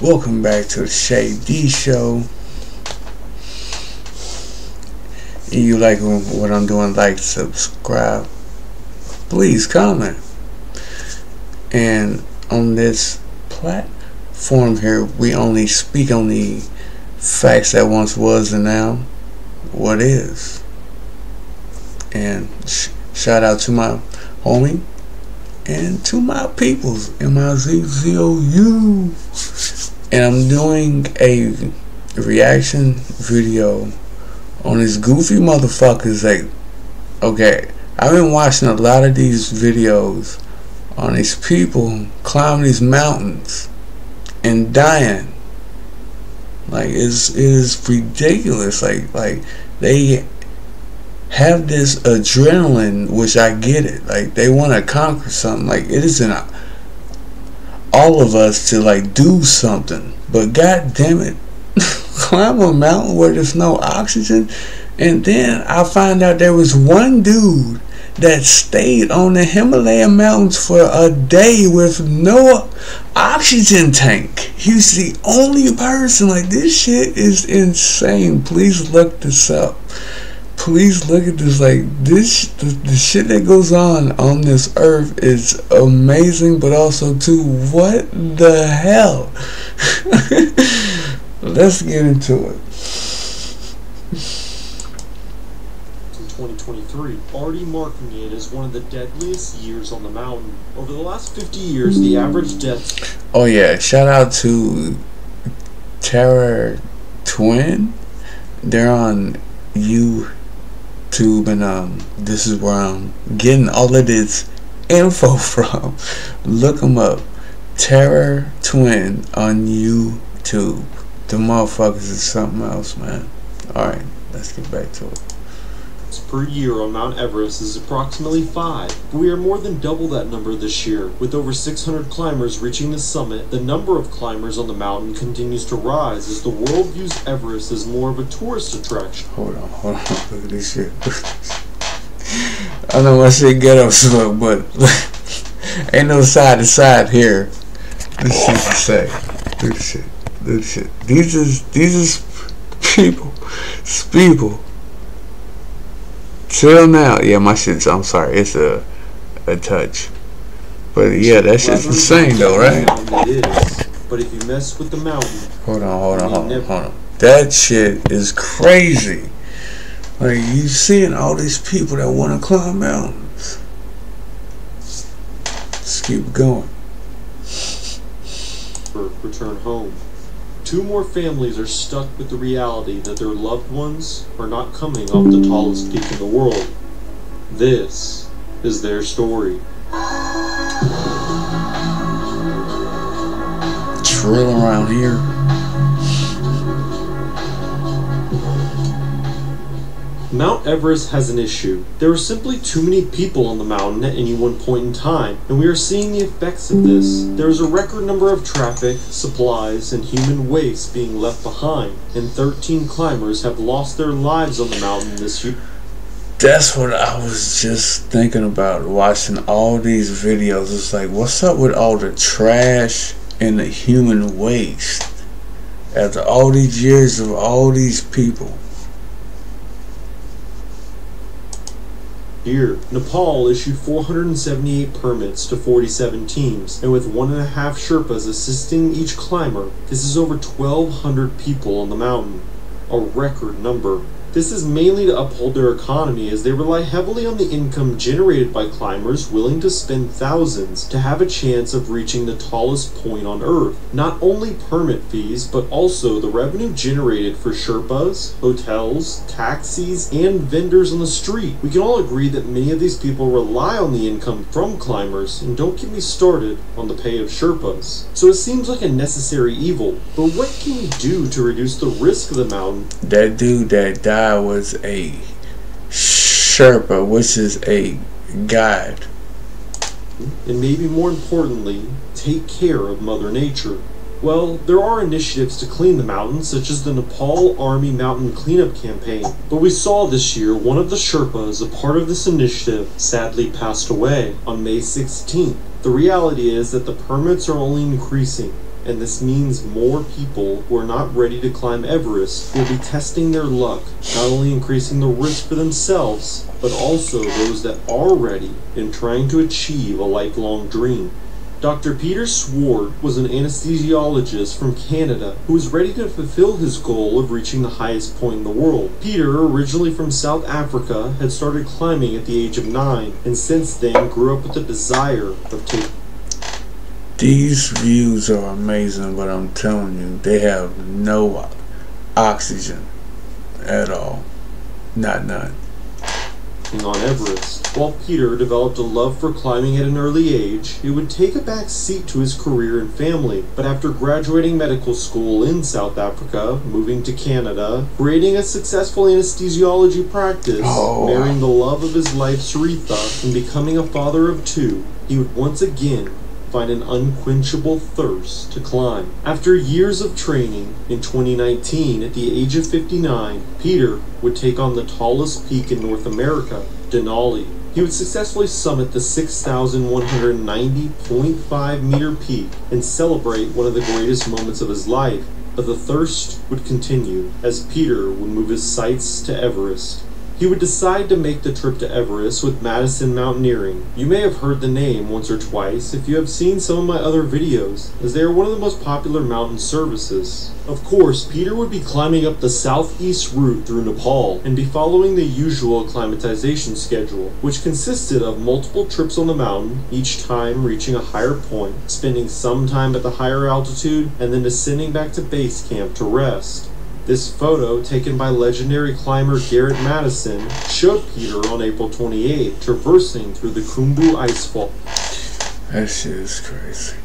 Welcome back to the Shay'D Show. If you like what I'm doing, like, subscribe. Please comment. And on this platform here, we only speak on the facts that once was and now what is. And sh shout out to my homie and to my peoples, M-I-Z-Z-O-U. And I'm doing a reaction video on these goofy motherfuckers like, okay, I've been watching a lot of these videos on these people climbing these mountains and dying. Like it's it is ridiculous. Like like they have this adrenaline, which I get it. Like they want to conquer something. Like it isn't all of us to like do something. But god damn it, climb a mountain where there's no oxygen. And then I find out there was one dude that stayed on the Himalayan mountains for a day with no oxygen tank. He's the only person. Like this shit is insane. Please look this up please look at this. Like this, the, the shit that goes on on this earth is amazing, but also too, what the hell? Let's get into it. 2023, already marking it as one of the deadliest years on the mountain. Over the last 50 years, the average death. Oh yeah, shout out to Terror Twin. They're on you YouTube and um, this is where I'm getting all of this info from. Look them up. Terror Twin on YouTube. The motherfuckers is something else, man. Alright, let's get back to it per year on Mount Everest is approximately 5, but we are more than double that number this year. With over 600 climbers reaching the summit, the number of climbers on the mountain continues to rise as the world views Everest as more of a tourist attraction. Hold on, hold on, look at this shit. I know my shit get up slow, but ain't no side to side here. This is the same. Do shit. The shit. These is these is people. It's people Till now, yeah, my shit's. I'm sorry, it's a a touch. But yeah, that shit's insane though, right? But if you mess with the mountain, hold on, hold on, hold on, hold on. That shit is crazy. Like you seeing all these people that want to climb mountains. Let's keep going. Return home. Two more families are stuck with the reality that their loved ones are not coming off the tallest peak in the world. This is their story. Drill around here. Mount Everest has an issue. There are simply too many people on the mountain at any one point in time, and we are seeing the effects of this. There is a record number of traffic, supplies, and human waste being left behind, and 13 climbers have lost their lives on the mountain this year. That's what I was just thinking about watching all these videos. It's like, what's up with all the trash and the human waste? After all these years of all these people. Here, Nepal issued 478 permits to 47 teams, and with one and a half Sherpas assisting each climber, this is over 1,200 people on the mountain. A record number. This is mainly to uphold their economy as they rely heavily on the income generated by climbers willing to spend thousands to have a chance of reaching the tallest point on Earth. Not only permit fees, but also the revenue generated for Sherpas, hotels, taxis, and vendors on the street. We can all agree that many of these people rely on the income from climbers, and don't get me started on the pay of Sherpas. So it seems like a necessary evil, but what can we do to reduce the risk of the mountain? That dude that died was a Sherpa, which is a guide. And maybe more importantly, take care of Mother Nature. Well, there are initiatives to clean the mountains, such as the Nepal Army Mountain Cleanup Campaign. But we saw this year one of the Sherpas, a part of this initiative, sadly passed away on May 16th. The reality is that the permits are only increasing, and this means more people who are not ready to climb Everest will be testing their luck, not only increasing the risk for themselves, but also those that are ready in trying to achieve a lifelong dream. Dr. Peter Swart was an anesthesiologist from Canada who was ready to fulfill his goal of reaching the highest point in the world. Peter, originally from South Africa, had started climbing at the age of nine and since then grew up with the desire of taking These views are amazing, but I'm telling you, they have no oxygen at all. Not none. on Everest. While Peter developed a love for climbing at an early age, it would take a back seat to his career and family. But after graduating medical school in South Africa, moving to Canada, creating a successful anesthesiology practice, Oh. marrying the love of his life, Saritha, and becoming a father of two, he would once again find an unquenchable thirst to climb. After years of training, in 2019, at the age of 59, Peter would take on the tallest peak in North America, Denali. He would successfully summit the 6,190.5 meter peak and celebrate one of the greatest moments of his life. But the thirst would continue as Peter would move his sights to Everest. He would decide to make the trip to Everest with Madison Mountaineering. You may have heard the name once or twice if you have seen some of my other videos, as they are one of the most popular mountain services. Of course, Peter would be climbing up the southeast route through Nepal and be following the usual acclimatization schedule, which consisted of multiple trips on the mountain, each time reaching a higher point, spending some time at the higher altitude, and then descending back to base camp to rest. This photo, taken by legendary climber Garrett Madison, showed Peter on April 28, traversing through the Khumbu Icefall. That shit is crazy.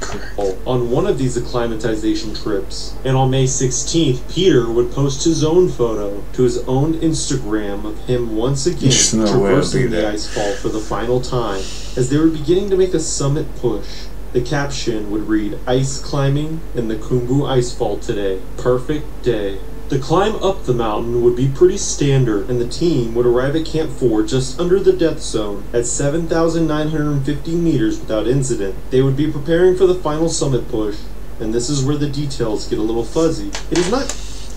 Crazy. on one of these acclimatization trips. And on May 16th, Peter would post his own photo to his own Instagram of him once again no traversing the icefall for the final time. As they were beginning to make a summit push, the caption would read, Ice climbing in the Khumbu Icefall today. Perfect day. The climb up the mountain would be pretty standard, and the team would arrive at Camp 4 just under the death zone at 7,950 meters without incident. They would be preparing for the final summit push, and this is where the details get a little fuzzy. It is not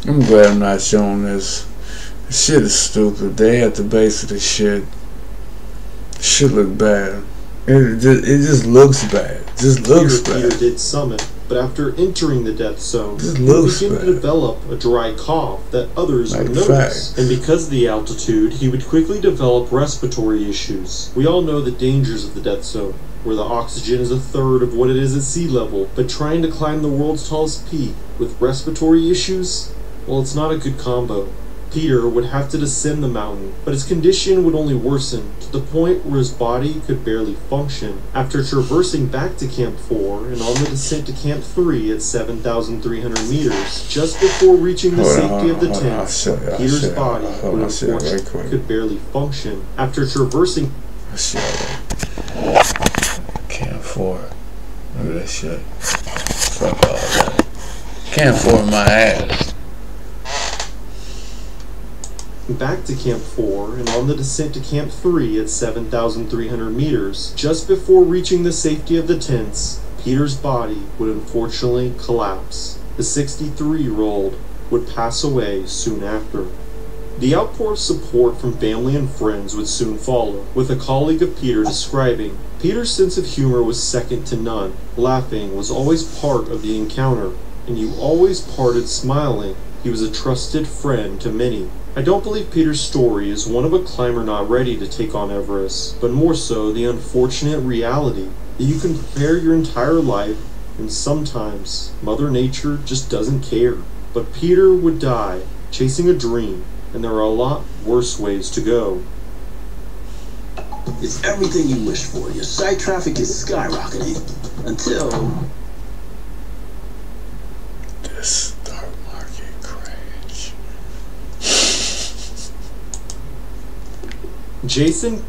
I'm glad I'm not showing this. This shit is stupid. They at the base of the shit. Shit look bad. It it just looks bad. Just looks Peter, Peter did summit, but after entering the death zone, This he began to develop a dry cough that others Like would notice. facts. And because of the altitude, he would quickly develop respiratory issues. We all know the dangers of the death zone, where the oxygen is a third of what it is at sea level, but trying to climb the world's tallest peak with respiratory issues, well, it's not a good combo. Peter would have to descend the mountain, but his condition would only worsen to the point where his body could barely function. After traversing back to Camp 4 and on the descent to Camp 3 at 7,300 meters, just before reaching the Hold safety of the on, hold on. I'll tent, you, Peter's body Hold would on, I'll show you right unfortunately could barely function. After traversing. Can't afford. Look at that shit. Fuck all that. Can't afford my ass. Back to Camp 4 and on the descent to Camp 3 at 7,300 meters, just before reaching the safety of the tents, Peter's body would unfortunately collapse. The 63 year old would pass away soon after. The outpour of support from family and friends would soon follow, with a colleague of Peter describing Peter's sense of humor was second to none. Laughing was always part of the encounter, and you always parted smiling. He was a trusted friend to many. I don't believe Peter's story is one of a climber not ready to take on Everest, but more so the unfortunate reality that you can prepare your entire life and sometimes Mother Nature just doesn't care. But Peter would die chasing a dream, and there are a lot worse ways to go. It's everything you wish for. Your site traffic is skyrocketing until This Jason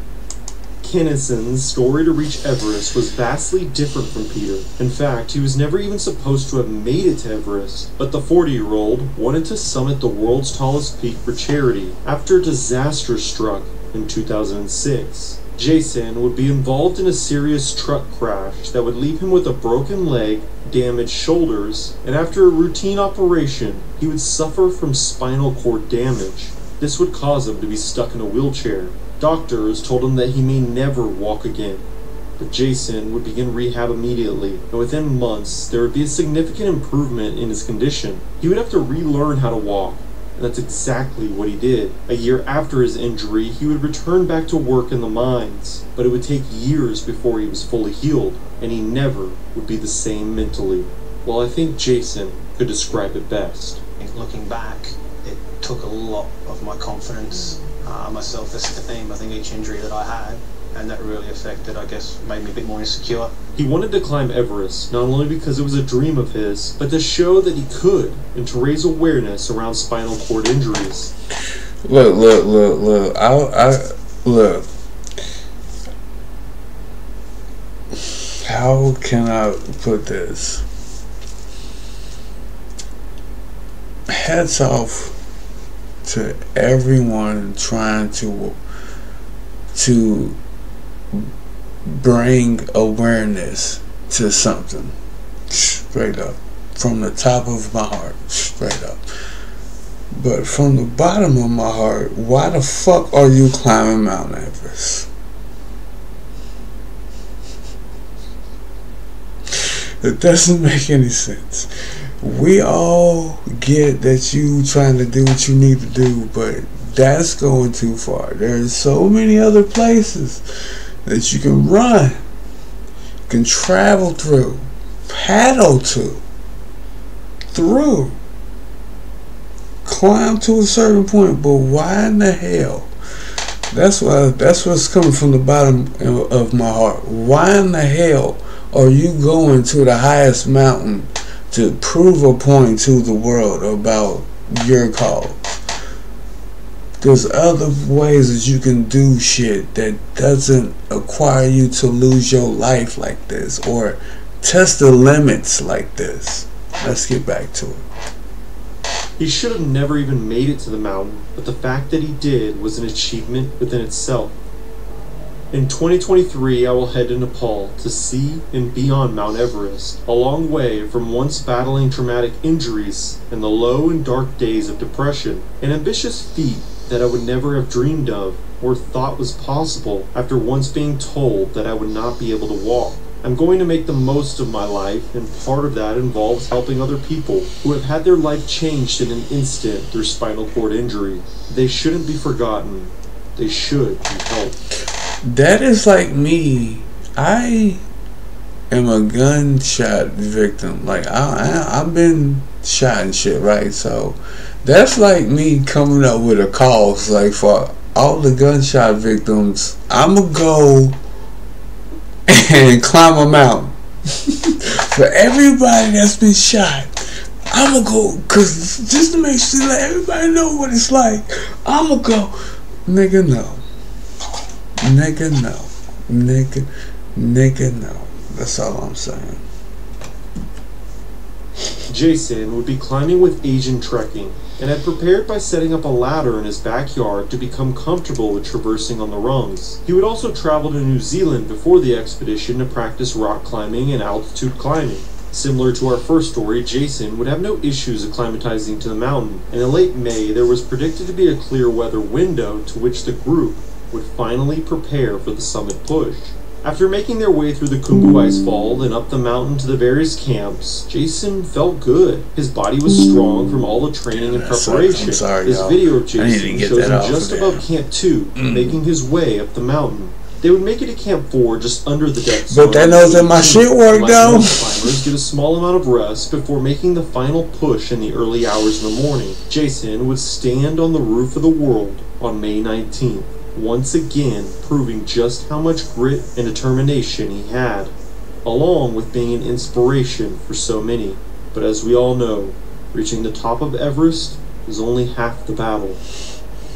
Kennison's story to reach Everest was vastly different from Peter. In fact, he was never even supposed to have made it to Everest. But the 40 year old wanted to summit the world's tallest peak for charity after a disaster struck in 2006. Jason would be involved in a serious truck crash that would leave him with a broken leg, damaged shoulders, and after a routine operation, he would suffer from spinal cord damage. This would cause him to be stuck in a wheelchair. Doctors told him that he may never walk again. But Jason would begin rehab immediately, and within months, there would be a significant improvement in his condition. He would have to relearn how to walk, and that's exactly what he did. A year after his injury, he would return back to work in the mines, but it would take years before he was fully healed, and he never would be the same mentally. Well, I think Jason could describe it best. Looking back, took a lot of my confidence, uh, my self-esteem. I think each injury that I had, and that really affected, I guess, made me a bit more insecure. He wanted to climb Everest, not only because it was a dream of his, but to show that he could, and to raise awareness around spinal cord injuries. Look, look, look, look. I, I look. How can I put this? Hats off to everyone trying to to bring awareness to something. Straight up. From the top of my heart. Straight up. But from the bottom of my heart, why the fuck are you climbing Mount Everest? It doesn't make any sense. We all get that you trying to do what you need to do, but that's going too far. There's so many other places that you can run, can travel through, paddle to, through, climb to a certain point. But why in the hell? That's why. That's what's coming from the bottom of my heart. Why in the hell are you going to the highest mountain to prove a point to the world about your cause? There's other ways that you can do shit that doesn't acquire you to lose your life like this or test the limits like this. Let's get back to it. He should have never even made it to the mountain, but the fact that he did was an achievement within itself. In 2023, I will head to Nepal to see and be on Mount Everest, a long way from once battling traumatic injuries and the low and dark days of depression. An ambitious feat that I would never have dreamed of or thought was possible after once being told that I would not be able to walk. I'm going to make the most of my life, and part of that involves helping other people who have had their life changed in an instant through spinal cord injury. They shouldn't be forgotten. They should be helped. That is like me. I am a gunshot victim. Like I, I I've been shot and shit, right? So that's like me coming up with a cause like for all the gunshot victims. I'ma go and climb a mountain. for everybody that's been shot, I'ma go cause just to make sure let everybody know what it's like. I'ma go, nigga, no. Nigga, no. Nigga, nigga, no. That's all I'm saying. Jason would be climbing with Asian trekking and had prepared by setting up a ladder in his backyard to become comfortable with traversing on the rungs. He would also travel to New Zealand before the expedition to practice rock climbing and altitude climbing. Similar to our first story, Jason would have no issues acclimatizing to the mountain, and in late May there was predicted to be a clear weather window to which the group would finally prepare for the summit push. After making their way through the Khumbu Ice Fall and up the mountain to the various camps, Jason felt good. His body was strong from all the training and Yeah, sucks. I'm preparation. sorry, this video of I need to Jason shows him just above. Camp 2, Mm. making his way up the mountain. They would make it to Camp 4 just under the deck But that knows that my shit worked, most Climbers get a small amount of rest before making the final push in the early hours of the morning. Jason would stand on the roof of the world on May 19th, once again proving just how much grit and determination he had, along with being an inspiration for so many. But as we all know, reaching the top of Everest is only half the battle.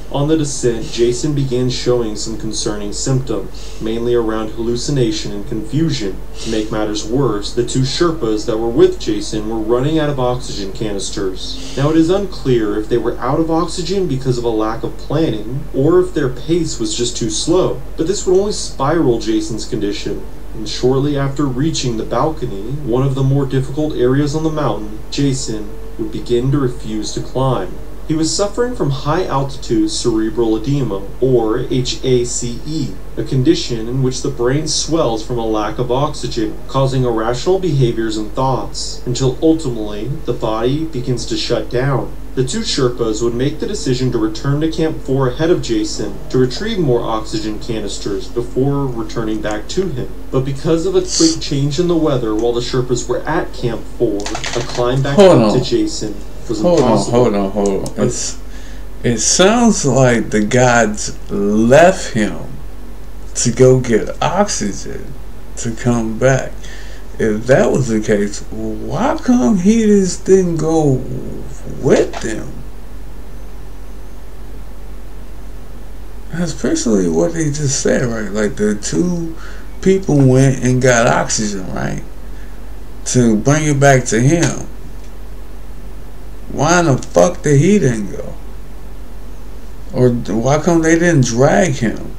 On the descent, Jason began showing some concerning symptoms, mainly around hallucination and confusion. To make matters worse, the two Sherpas that were with Jason were running out of oxygen canisters. Now it is unclear if they were out of oxygen because of a lack of planning, or if their pace was just too slow, but this would only spiral Jason's condition. And shortly after reaching the balcony, one of the more difficult areas on the mountain, Jason would begin to refuse to climb. He was suffering from high altitude cerebral edema, or HACE, a condition in which the brain swells from a lack of oxygen, causing irrational behaviors and thoughts, until ultimately the body begins to shut down. The two Sherpas would make the decision to return to Camp 4 ahead of Jason to retrieve more oxygen canisters before returning back to him. But because of a quick change in the weather while the Sherpas were at Camp 4, a climb back up to Jason was Hold on, hold on, hold on. It's, it sounds like the gods left him to go get oxygen to come back. If that was the case, why come he just didn't go with them? That's basically what they just said, right? Like the two people went and got oxygen, right? To bring it back to him. Why the fuck did he didn't go? Or why come they didn't drag him?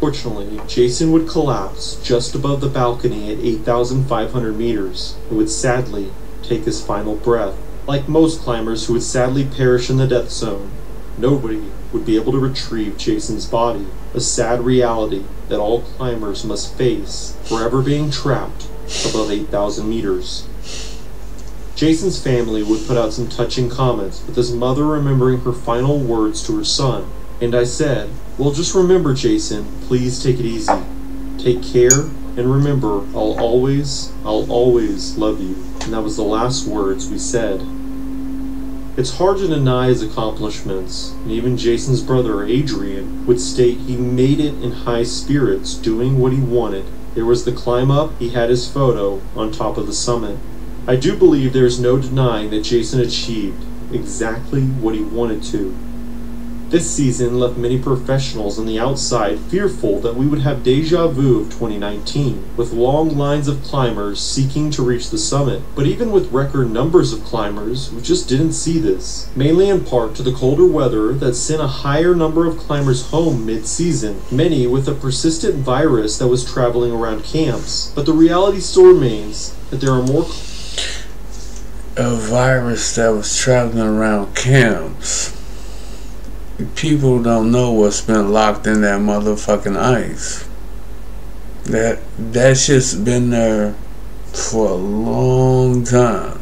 Fortunately, Jason would collapse just above the balcony at 8,500 meters and would sadly take his final breath. Like most climbers who would sadly perish in the death zone, nobody would be able to retrieve Jason's body, a sad reality that all climbers must face, forever being trapped above 8,000 meters. Jason's family would put out some touching comments, with his mother remembering her final words to her son. And I said, Well, just remember, Jason, please take it easy. Take care, and remember, I'll always, I'll always love you. And that was the last words we said. It's hard to deny his accomplishments, and even Jason's brother, Adrian, would state he made it in high spirits, doing what he wanted. There was the climb up, he had his photo on top of the summit. I do believe there is no denying that Jason achieved exactly what he wanted to. This season left many professionals on the outside fearful that we would have deja vu of 2019, with long lines of climbers seeking to reach the summit. But even with record numbers of climbers, we just didn't see this, mainly in part to the colder weather that sent a higher number of climbers home mid season, many with a persistent virus that was traveling around camps. But the reality still remains that there are more A virus that was traveling around camps. People don't know what's been locked in that motherfucking ice. That that shit's been there for a long time.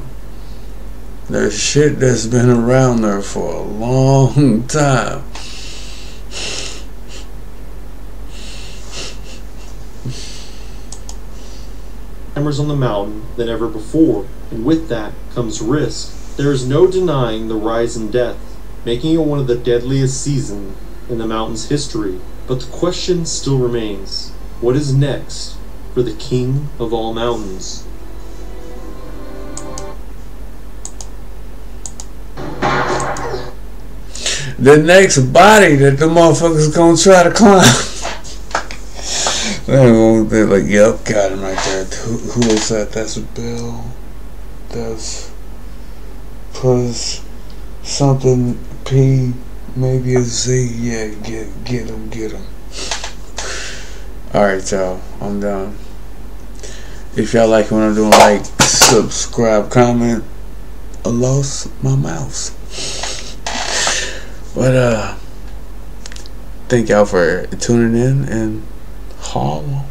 There's shit that's been around there for a long time. climbers on the mountain than ever before, and with that comes risk. There is no denying the rise in death, making it one of the deadliest seasons in the mountain's history. But the question still remains what is next for the king of all mountains? The next body that the motherfuckers gonna try to climb. They're like, yep, got him right there. Who, who is that? That's Bill. That's plus something P, maybe a Z. Yeah, get get him, get them. All right, y'all. I'm done. If y'all like what I'm doing, like, subscribe, comment. I lost my mouse. But uh, thank y'all for tuning in and haul.